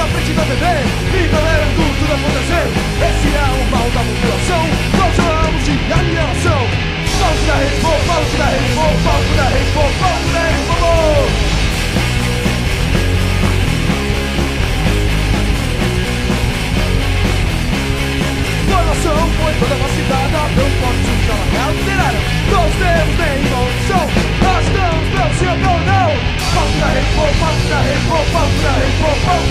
na frente da TV E galera, tudo vai acontecer. Esse é o mal da população. Nós chamamos de alienação. Palco da Expo, palco da Expo, palco da Expo, palco da Expo Donação foi toda vacitada Não pode sujar a carteirada Nós temos nenhuma opção Nós estamos pelo cidadão não. Palco da Expo, palco da Expo, palco da Expo, palco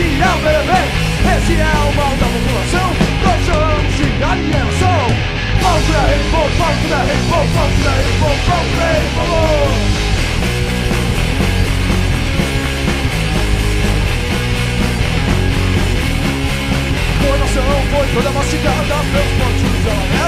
que é o bem Esse é o mal da população Nós chamamos de alienação Contra Rainbow, contra Rainbow, da Rainbow, contra Rainbow Coração foi toda mastigada pelos pontos de